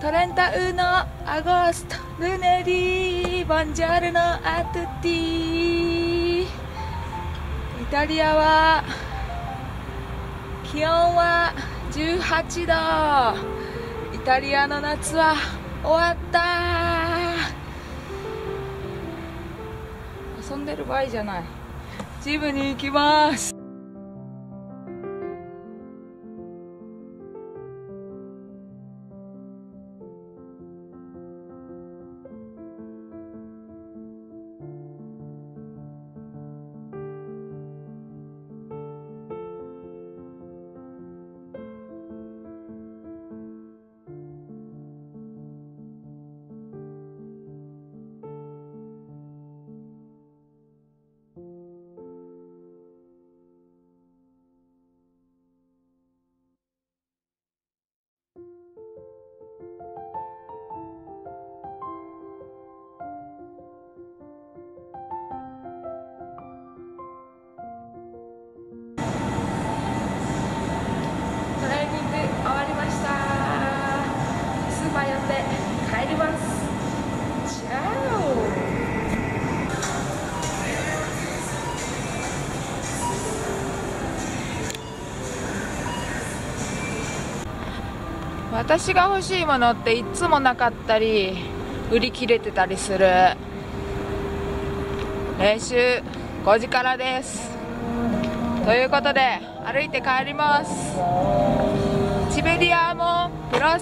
30 agosto lunedì buongiorno a tutti イタリアは気温は18度。イタリアの夏は終わった。遊んでる場合じゃない。ジムに行きます。って帰りますチャオ私が欲しいものっていつもなかったり売り切れてたりする。練習5時からです。ということで歩いて帰ります。チベリアもプロ